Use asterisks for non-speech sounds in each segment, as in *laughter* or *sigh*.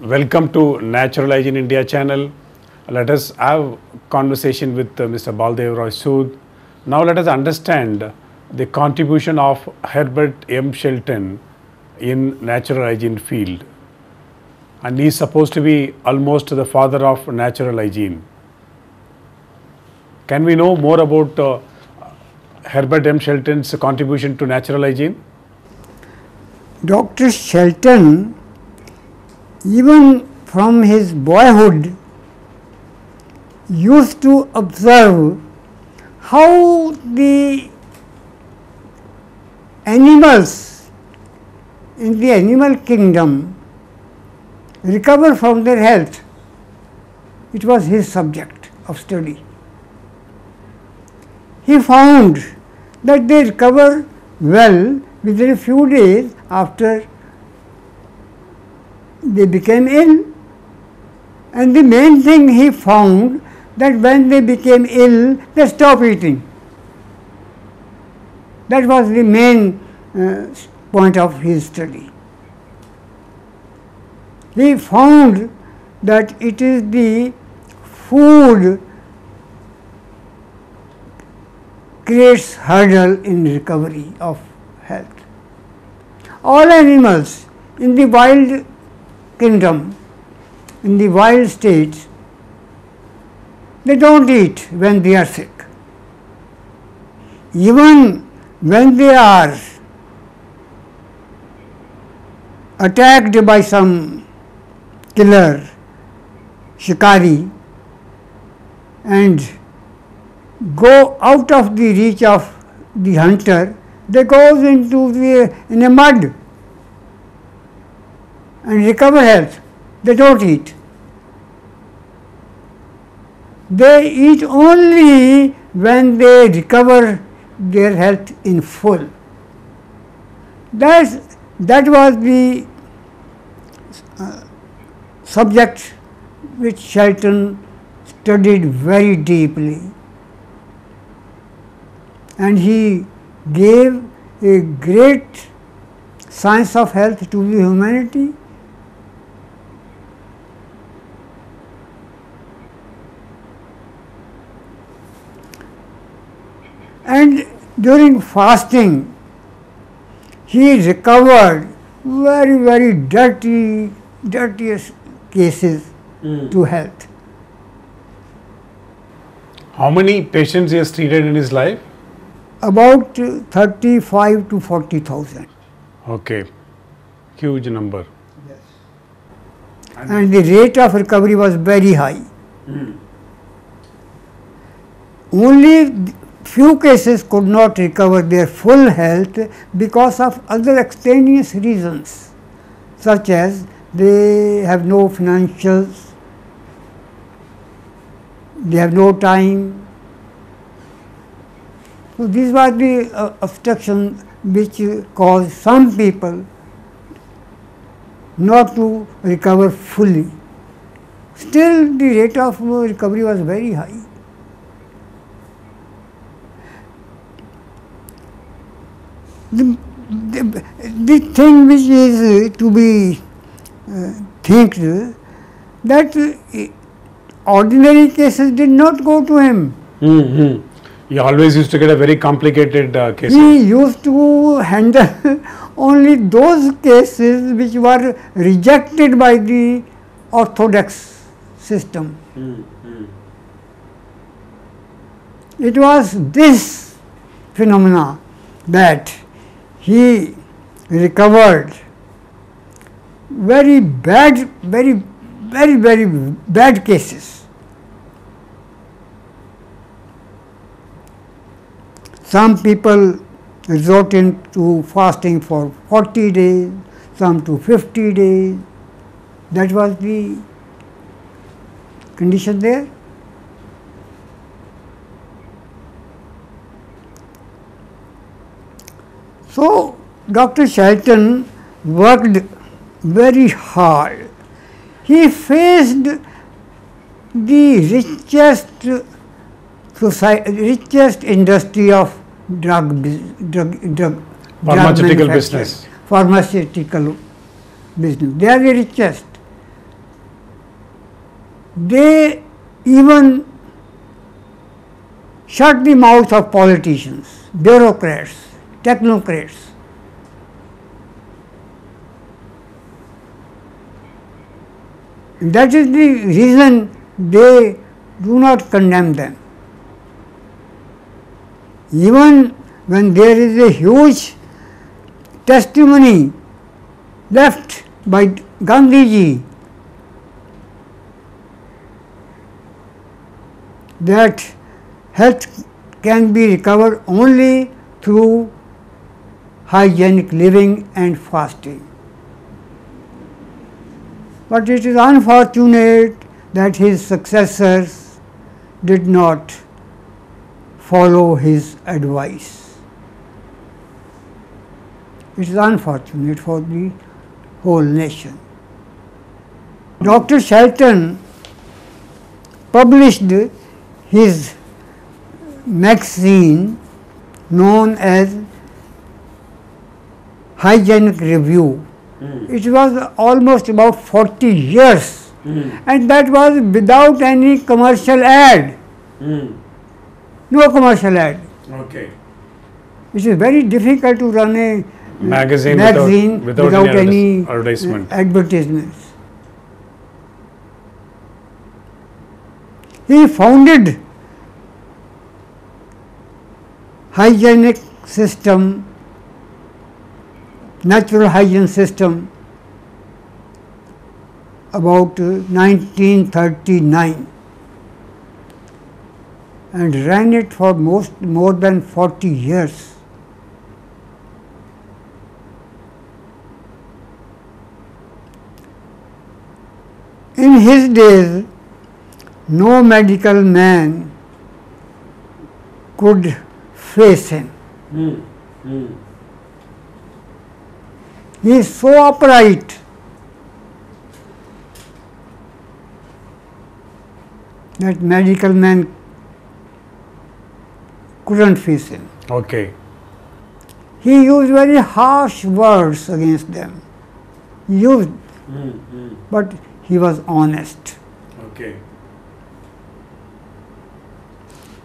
Welcome to Natural Hygiene India channel. Let us have conversation with uh, Mr. Baldev Roy Sood. Now let us understand the contribution of Herbert M. Shelton in natural hygiene field. And he is supposed to be almost the father of natural hygiene. Can we know more about uh, Herbert M. Shelton's contribution to natural hygiene? Dr. Shelton, even from his boyhood, used to observe how the animals in the animal kingdom recover from their health. It was his subject of study. He found that they recover well within a few days after they became ill. And the main thing he found that when they became ill, they stopped eating. That was the main uh, point of his study. He found that it is the food creates hurdle in recovery of health. All animals in the wild kingdom, in the wild states, they don't eat when they are sick. Even when they are attacked by some killer, shikari, and go out of the reach of the hunter, they go into the in a mud and recover health. They don't eat. They eat only when they recover their health in full. That's, that was the uh, subject which Shelton studied very deeply. And he gave a great science of health to the humanity. And during fasting, he recovered very, very dirty, dirtiest cases to health. How many patients he has treated in his life? About uh, 35 to 40,000. Okay, huge number. Yes. And the rate of recovery was very high. Only few cases could not recover their full health because of other extraneous reasons, such as they have no financials, they have no time. So these were the uh, obstructions which caused some people not to recover fully. Still, the rate of recovery was very high. The, the, the thing which is uh, to be uh, think that uh, ordinary cases did not go to him. hmm He always used to get a very complicated uh, case. He used to handle *laughs* only those cases which were rejected by the orthodox system. Hmm. It was this phenomena that he recovered very bad, very, very, very bad cases. Some people resorted to fasting for 40 days, some to 50 days. That was the condition there. So, Dr. Shelton worked very hard. He faced the richest society, richest industry of drug, drug, drug, drug Pharmaceutical manufacture, business. Pharmaceutical business. They are the richest. they even shut the mouth of politicians, bureaucrats, technocrats. That is the reason they do not condemn them. Even when there is a huge testimony left by Gandhiji that health can be recovered only through hygienic living and fasting. But it is unfortunate that his successors did not follow his advice. It is unfortunate for the whole nation. Dr. Shelton published his magazine known as Hygienic Review. Hmm. It was almost about 40 years hmm. and that was without any commercial ad. Hmm. No commercial ad. Okay. It is very difficult to run a Magazine, magazine without, without, any, advertis- advertisement. Uh, advertisements. He founded hygienic system, natural hygiene system about 1939 and ran it for most more than 40 years. In his days, no medical man could face him. Hmm, hmm. He is so upright that medical man couldn't face him. Okay. He used very harsh words against them. He used, hmm, hmm. but he was honest. Okay.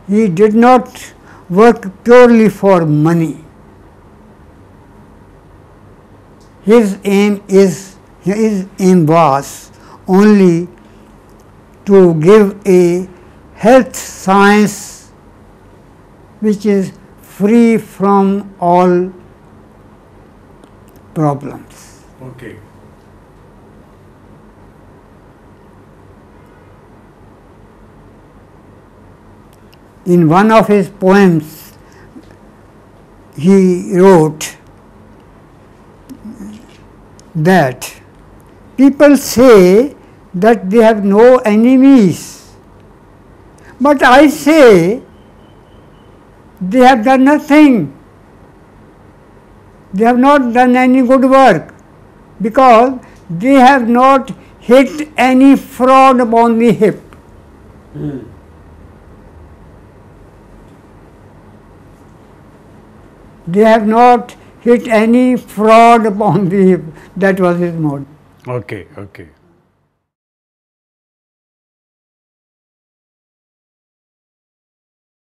He did not work purely for money. His aim is his aim was only to give a health science which is free from all problems. Okay. In one of his poems, he wrote that people say that they have no enemies, but I say they have done nothing. They have not done any good work because they have not hit any fraud upon the hip. Hmm. They have not hit any fraud upon the. That was his mode Okay. Okay.